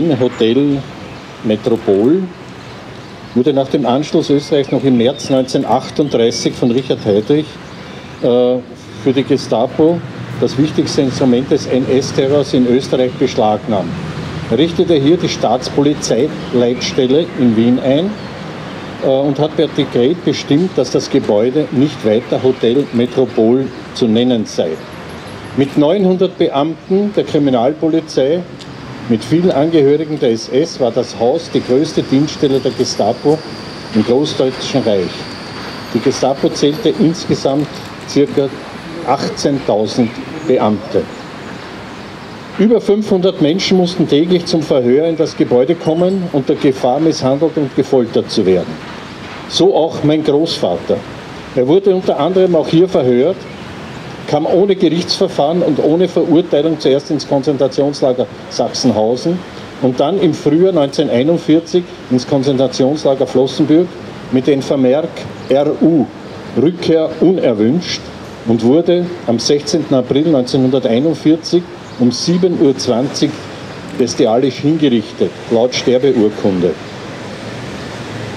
Hotel Metropol wurde nach dem Anschluss Österreichs noch im März 1938 von Richard Heydrich äh, für die Gestapo das wichtigste Instrument des NS-Terrors in Österreich beschlagnahmt. Er richtete hier die Staatspolizeileitstelle in Wien ein äh, und hat per Dekret bestimmt, dass das Gebäude nicht weiter Hotel Metropol zu nennen sei. Mit 900 Beamten der Kriminalpolizei, mit vielen Angehörigen der SS war das Haus die größte Dienststelle der Gestapo im Großdeutschen Reich. Die Gestapo zählte insgesamt ca. 18.000 Beamte. Über 500 Menschen mussten täglich zum Verhör in das Gebäude kommen, unter Gefahr misshandelt und gefoltert zu werden. So auch mein Großvater. Er wurde unter anderem auch hier verhört, kam ohne Gerichtsverfahren und ohne Verurteilung zuerst ins Konzentrationslager Sachsenhausen und dann im Frühjahr 1941 ins Konzentrationslager Flossenbürg mit dem Vermerk RU, Rückkehr unerwünscht, und wurde am 16. April 1941 um 7.20 Uhr bestialisch hingerichtet, laut Sterbeurkunde.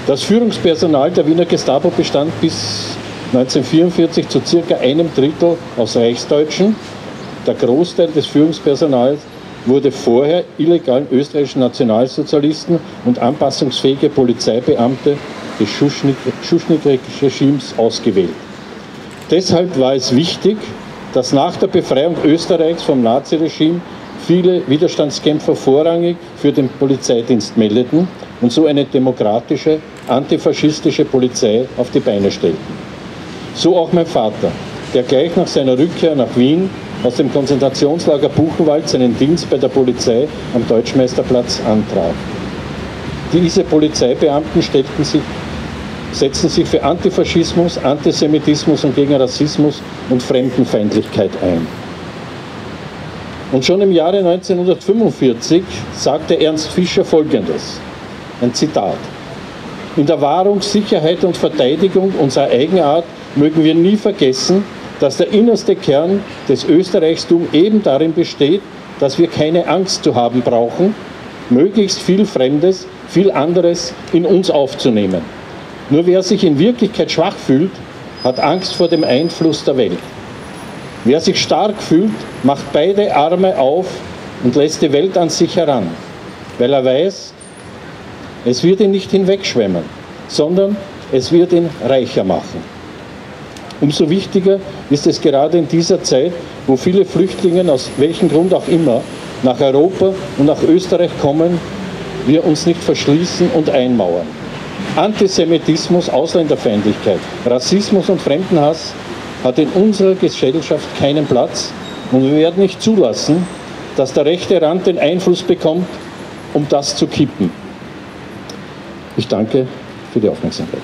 Das Führungspersonal der Wiener Gestapo bestand bis 1944 zu circa einem Drittel aus Reichsdeutschen. Der Großteil des Führungspersonals wurde vorher illegalen österreichischen Nationalsozialisten und anpassungsfähige Polizeibeamte des Schuschnigg-Regimes ausgewählt. Deshalb war es wichtig, dass nach der Befreiung Österreichs vom Naziregime viele Widerstandskämpfer vorrangig für den Polizeidienst meldeten und so eine demokratische, antifaschistische Polizei auf die Beine stellten. So auch mein Vater, der gleich nach seiner Rückkehr nach Wien aus dem Konzentrationslager Buchenwald seinen Dienst bei der Polizei am Deutschmeisterplatz antrat. Diese Polizeibeamten sich setzen sich für Antifaschismus, Antisemitismus und gegen Rassismus und Fremdenfeindlichkeit ein. Und schon im Jahre 1945 sagte Ernst Fischer Folgendes, ein Zitat. In der Wahrung, Sicherheit und Verteidigung unserer Eigenart mögen wir nie vergessen, dass der innerste Kern des Österreichstums eben darin besteht, dass wir keine Angst zu haben brauchen, möglichst viel Fremdes, viel anderes in uns aufzunehmen. Nur wer sich in Wirklichkeit schwach fühlt, hat Angst vor dem Einfluss der Welt. Wer sich stark fühlt, macht beide Arme auf und lässt die Welt an sich heran, weil er weiß, es wird ihn nicht hinwegschwemmen, sondern es wird ihn reicher machen. Umso wichtiger ist es gerade in dieser Zeit, wo viele Flüchtlinge aus welchem Grund auch immer nach Europa und nach Österreich kommen, wir uns nicht verschließen und einmauern. Antisemitismus, Ausländerfeindlichkeit, Rassismus und Fremdenhass hat in unserer Gesellschaft keinen Platz und wir werden nicht zulassen, dass der rechte Rand den Einfluss bekommt, um das zu kippen. Ich danke für die Aufmerksamkeit.